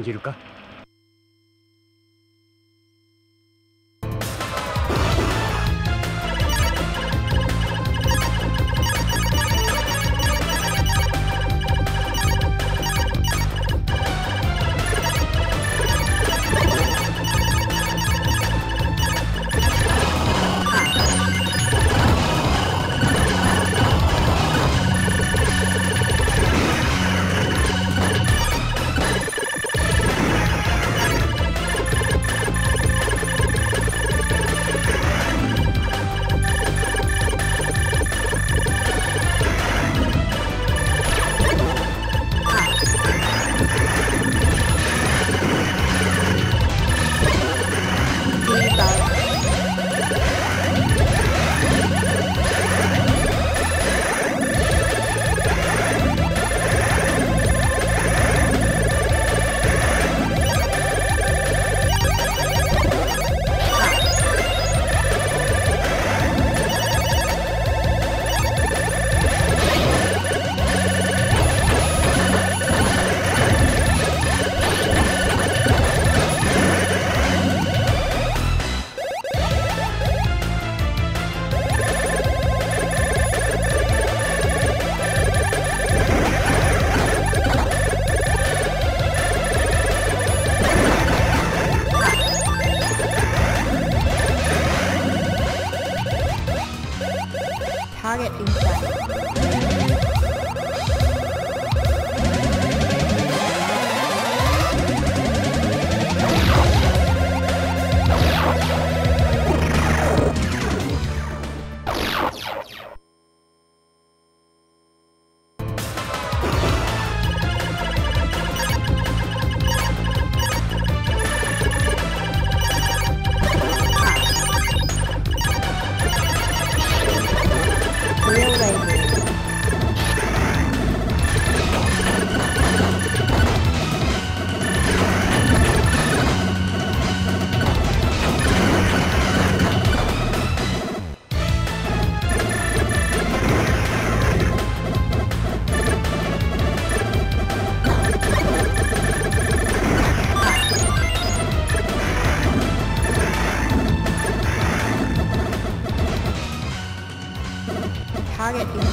信じるか？target in sight. target him.